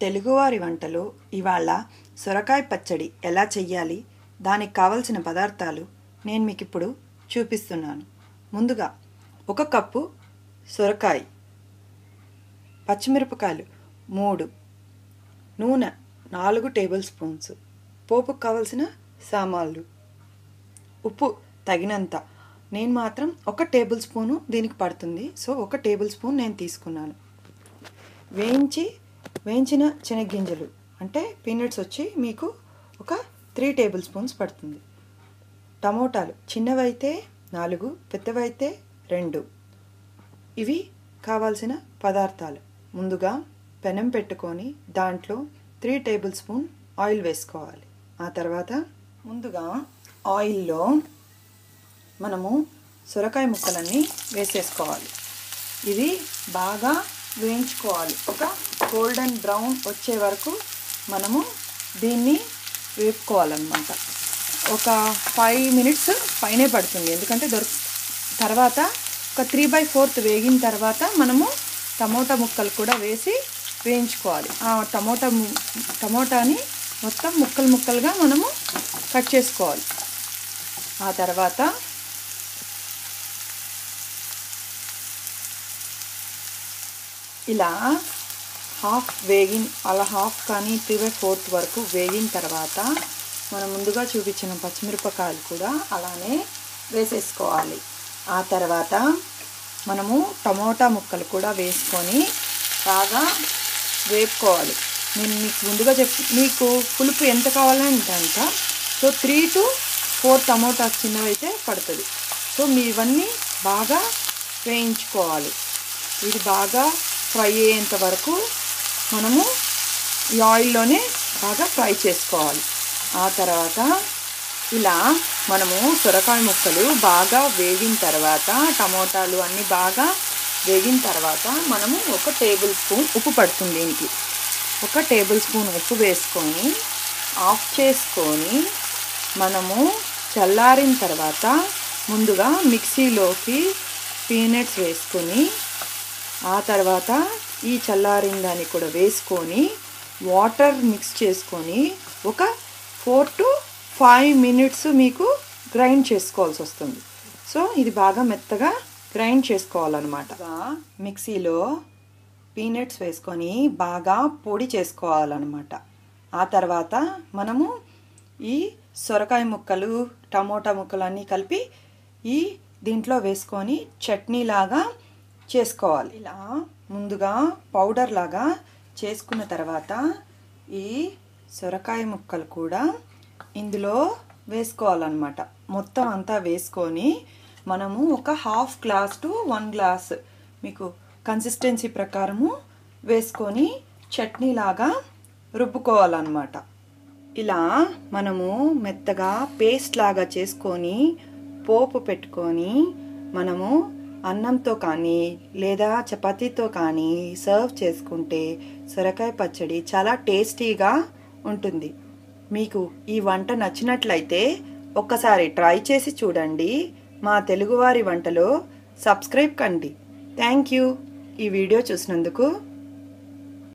తెలుగువారి వంటలు ఇవాళ సొరకాయ పచ్చడి ఎలా చెయ్యాలి దానికి కావలసిన పదార్థాలు నేను మీకు ఇప్పుడు చూపిస్తున్నాను. ముందుగా ఒక కప్పు సొరకాయ పచ్చిమిరపకాయలు మూడు నూనె నాలుగు టేబుల్ స్పూన్స్ పోపుకు కావలసిన సామాన్లు. ఉప్పు తగినంత నేను మాత్రం ఒక టేబుల్ స్పూను దీనికి పడుతుంది సో ఒక టేబుల్ స్పూన్ నేను తీసుకున్నాను. వేయించి వేయించిన శనగ్గింజలు అంటే పీనట్స్ వచ్చి మీకు ఒక త్రీ టేబుల్ స్పూన్స్ పడుతుంది. టమోటాలు చిన్నవైతే నాలుగు పెద్దవైతే రెండు. ఇవి కావాల్సిన పదార్థాలు. ముందుగా పెనం పెట్టుకొని దాంట్లో త్రీ టేబుల్ స్పూన్ ఆయిల్ వేసుకోవాలి. ఆ తర్వాత ముందుగా ఆయిల్లో మనము సొరకాయ ముక్కలన్నీ వేసేసుకోవాలి. ఇది బాగా వేయించుకోవాలి. ఒక గోల్డెన్ బ్రౌన్ వచ్చే వరకు మనము దీన్ని వేపుకోవాలన్నమాట. ఒక ఫైవ్ మినిట్స్ పైనే పడుతుంది. ఎందుకంటే దొరికి తర్వాత ఒక త్రీ బై ఫోర్త్ వేగిన తర్వాత మనము టమోటా ముక్కలు కూడా వేసి వేయించుకోవాలి. ఆ టమోటా టమోటాని మొత్తం ముక్కలు ముక్కలుగా మనము కట్ చేసుకోవాలి. ఆ తర్వాత ఇలా హాఫ్ వేగిన్ అలా హాఫ్ కానీ త్రీ బై ఫోర్త్ వరకు వేగిన తర్వాత మనం ముందుగా చూపించిన పచ్చిమిరపకాయలు కూడా అలానే వేసేసుకోవాలి. ఆ తర్వాత మనము టమోటా ముక్కలు కూడా వేసుకొని బాగా వేపుకోవాలి. నేను మీకు ముందుగా చెప్ మీకు పులుపు ఎంత కావాలంటే అంత. So three to four tomatoes చిన్నవైతే పడుతుంది. సో మీ ఇవన్నీ బాగా వేయించుకోవాలి. ఇది బాగా ఫ్రై అయ్యేంత వరకు మనము ఈ ఆయిల్లోనే బాగా ఫ్రై చేసుకోవాలి. ఆ తర్వాత ఇలా మనము సొరకాయ ముక్కలు బాగా వేగిన తర్వాత టమోటాలు అన్నీ బాగా వేగిన తర్వాత మనము ఒక టేబుల్ స్పూన్ ఉప్పు పడుతుంది దీనికి. ఒక టేబుల్ స్పూన్ ఉప్పు వేసుకొని ఆఫ్ చేసుకొని మనము చల్లారిన తర్వాత ముందుగా మిక్సీలోకి పీనట్స్ వేసుకొని ఆ తర్వాత ఈ చల్లారిన దాన్ని కూడా వేసుకొని వాటర్ మిక్స్ చేసుకొని ఒక ఫోర్ టు ఫైవ్ మినిట్స్ మీకు గ్రైండ్ చేసుకోవాల్సి వస్తుంది. సో ఇది బాగా మెత్తగా గ్రైండ్ చేసుకోవాలన్నమాట. మిక్సీలో పీనట్స్ వేసుకొని బాగా పొడి చేసుకోవాలన్నమాట. ఆ తర్వాత మనము ఈ సొరకాయ ముక్కలు టమోటా ముక్కలు అన్నీ కలిపి ఈ దీంట్లో వేసుకొని చట్నీ లాగా చేసుకోవాలి. ఇలా ముందుగా పౌడర్ లాగా చేసుకున్న తర్వాత ఈ సొరకాయ ముక్కలు కూడా ఇందులో వేసుకోవాలన్నమాట. మొత్తం అంతా వేసుకొని మనము ఒక half glass to one glass మీకు కన్సిస్టెన్సీ ప్రకారము వేసుకొని చట్నీ లాగా రుబ్బుకోవాలన్నమాట. ఇలా మనము మెత్తగా పేస్ట్ లాగా చేసుకొని పోపు పెట్టుకొని మనము అన్నంతో కానీ లేదా చపాతీతో కానీ సర్వ్ చేసుకుంటే సొరకాయ పచ్చడి చాలా టేస్టీగా ఉంటుంది. మీకు ఈ వంట నచ్చినట్లయితే ఒక్కసారి ట్రై చేసి చూడండి. మా తెలుగువారి వంటలో సబ్స్క్రైబ్ కండి. Thank you. ఈ వీడియో చూసినందుకు